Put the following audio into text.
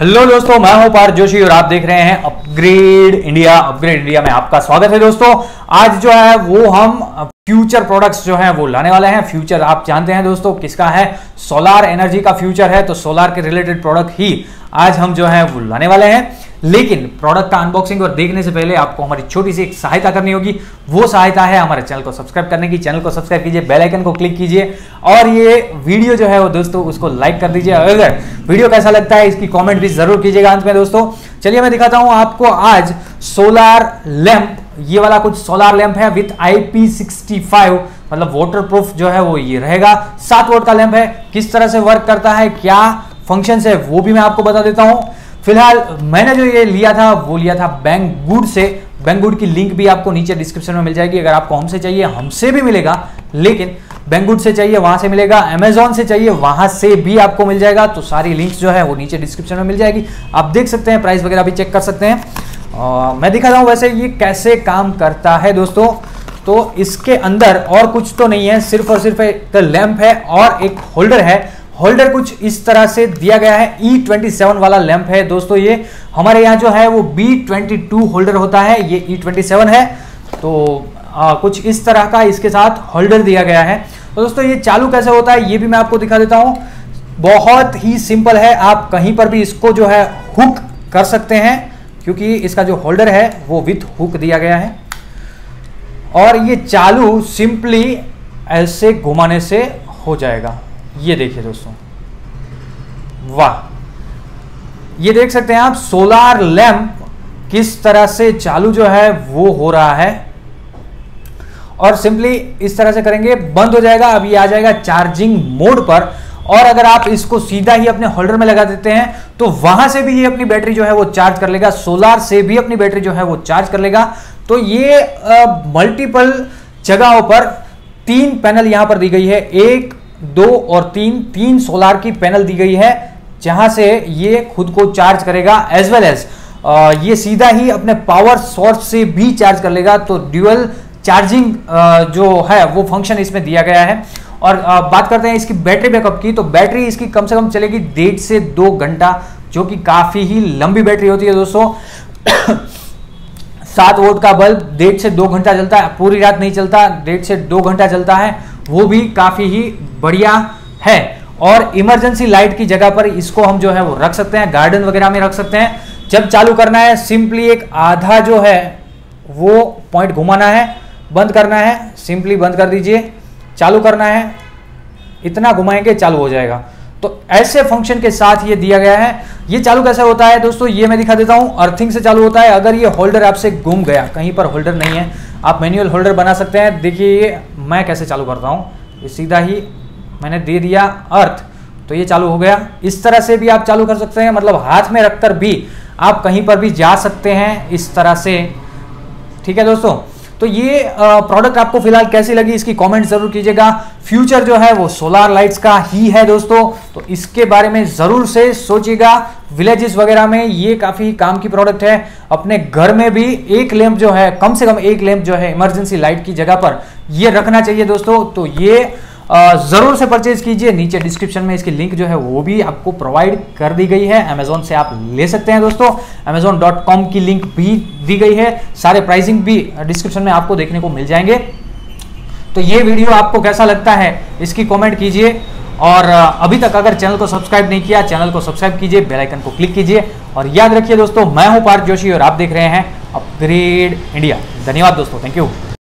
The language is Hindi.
हेलो दोस्तों, मैं हूँ पार्थ जोशी और आप देख रहे हैं अपग्रेड इंडिया अपग्रेड इंडिया में आपका स्वागत है दोस्तों। आज जो है, वो हम फ्यूचर प्रोडक्ट्स जो हैं, वो लाने वाले हैं। फ्यूचर आप जानते हैं दोस्तों, किसका है? सोलार एनर्जी का फ्यूचर है तो सोलार के रिलेटेड प्रोडक्ट ही आज हम जो है, वो लाने वाले हैं। लेकिन प्रोडक्ट का अनबॉक्सिंग और देखने से पहले आपको हमारी छोटी सी एक सहायता करनी होगी। वो सहायता है हमारे चैनल को सब्सक्राइब करने की। चैनल को सब्सक्राइब कीजिए बेल आइकन को क्लिक कीजिए और ये वीडियो जो है वो दोस्तों, उसको लाइक कर दीजिए। अगर वीडियो कैसा लगता है, इसकी कॉमेंट भी ज़रूर कीजिएगा अंत में दोस्तों। चलिए मैं दिखाता हूँ आपको आज सोलार लैंप ये वाला कुछ सोलार लैंप है विथ IP65 मतलब वाटर प्रूफ जो है वो ये रहेगा। सात वोट का लैंप है। किस तरह से वर्क करता है, क्या फ़ंक्शन है, वो भी मैं आपको बता देता हूँ। फ़िलहाल मैंने जो ये लिया था वो लिया था बैंक गुड से। बैंक गुड की लिंक भी आपको नीचे डिस्क्रिप्शन में मिल जाएगी अगर आपको हमसे चाहिए हमसे भी मिलेगा। लेकिन बैंगुड से चाहिए वहाँ से मिलेगा। अमेजोन से चाहिए वहाँ से भी आपको मिल जाएगा। तो सारी लिंक्स जो है वो नीचे डिस्क्रिप्शन में मिल जाएगी। आप देख सकते हैं प्राइस वगैरह भी चेक कर सकते हैं। आ, मैं दिखाता हूँ वैसे ये कैसे काम करता है दोस्तों। तो इसके अंदर और कुछ तो नहीं है सिर्फ़ और सिर्फ़ एक लैंप है और एक होल्डर है। होल्डर कुछ इस तरह से दिया गया है ई ट्वेंटी सेवन वाला लैंप है। दोस्तों ये हमारे यहाँ जो है वो बी ट्वेंटी टू होल्डर होता है। ये ई ट्वेंटी सेवन है। तो आ, कुछ इस तरह का इसके साथ होल्डर दिया गया है। तो दोस्तों ये चालू कैसे होता है ये भी मैं आपको दिखा देता हूँ। बहुत ही सिंपल है। आप कहीं पर भी इसको जो है हुक कर सकते हैं क्योंकि इसका जो होल्डर है वो विथ हुक दिया गया है। और ये चालू सिंपली ऐसे घुमाने से हो जाएगा। ये देखिए दोस्तों। वाह। ये देख सकते हैं आप सोलार लैंप किस तरह से चालू जो है, वो हो रहा है। और सिंपली इस तरह से करेंगे, बंद हो जाएगा ये आ जाएगा चार्जिंग मोड पर। और अगर आप इसको सीधा ही अपने होल्डर में लगा देते हैं तो वहाँ से भी ये अपनी बैटरी जो है, वो चार्ज कर लेगा सोलार से भी अपनी बैटरी जो है, वो चार्ज कर लेगा। तो ये मल्टीपल जगहों पर तीन पैनल यहाँ पर दी गई है। एक दो और तीन तीन सोलार की पैनल दी गई है, जहाँ से ये खुद को चार्ज करेगा एज वेल एज ये सीधा ही अपने पावर सोर्स से भी चार्ज कर लेगा तो ड्यूअल चार्जिंग जो है, वो फ़ंक्शन इसमें दिया गया है। और बात करते हैं इसकी बैटरी बैकअप की तो बैटरी इसकी कम से कम चलेगी डेढ़ से दो घंटा, जो कि काफ़ी ही लंबी बैटरी होती है दोस्तों। सात वोट का बल्ब डेढ़ से दो घंटा चलता है, पूरी रात नहीं चलता डेढ़ से दो घंटा चलता है वो भी काफ़ी ही बढ़िया है। और इमरजेंसी लाइट की जगह पर इसको हम जो है वो रख सकते हैं गार्डन वगैरह में रख सकते हैं। जब चालू करना है सिंपली एक आधा जो है वो पॉइंट घुमाना है, बंद करना है सिंपली बंद कर दीजिए। चालू करना है, इतना घुमाएँगे चालू हो जाएगा। तो ऐसे फ़ंक्शन के साथ ये दिया गया है। ये चालू कैसे होता है दोस्तों? ये मैं दिखा देता हूँ। अर्थिंग से चालू होता है। अगर ये होल्डर आपसे गुम गया, कहीं पर होल्डर नहीं है, आप मैनुअल होल्डर बना सकते हैं। देखिए ये मैं कैसे चालू करता हूँ? ये सीधा ही मैंने दे दिया अर्थ। तो ये चालू हो गया। इस तरह से भी आप चालू कर सकते हैं मतलब हाथ में रखकर भी आप कहीं पर भी जा सकते हैं इस तरह से। ठीक है दोस्तों? तो ये प्रोडक्ट आपको फ़िलहाल कैसी लगी इसकी कमेंट ज़रूर कीजिएगा। फ्यूचर जो है वो सोलार लाइट्स का ही है दोस्तों। तो इसके बारे में ज़रूर से सोचिएगा। विलेजेस वगैरह में ये काफ़ी काम की प्रोडक्ट है। अपने घर में भी एक लैंप जो है, कम से कम एक लैंप जो है इमरजेंसी लाइट की जगह पर ये रखना चाहिए दोस्तों। तो ये ज़रूर से परचेज कीजिए। नीचे डिस्क्रिप्शन में इसकी लिंक जो है, वो भी आपको प्रोवाइड कर दी गई है। अमेजोन से आप ले सकते हैं दोस्तों। अमेजोन की लिंक भी दी गई है। सारे प्राइसिंग भी डिस्क्रिप्शन में आपको देखने को मिल जाएँगे। तो ये वीडियो आपको कैसा लगता है, इसकी कॉमेंट कीजिए। और अभी तक अगर चैनल को सब्सक्राइब नहीं किया, चैनल को सब्सक्राइब कीजिए बेल आइकन को क्लिक कीजिए। और याद रखिए दोस्तों, मैं हूँ पार्थ जोशी और आप देख रहे हैं अपग्रेड इंडिया धन्यवाद दोस्तों थैंक यू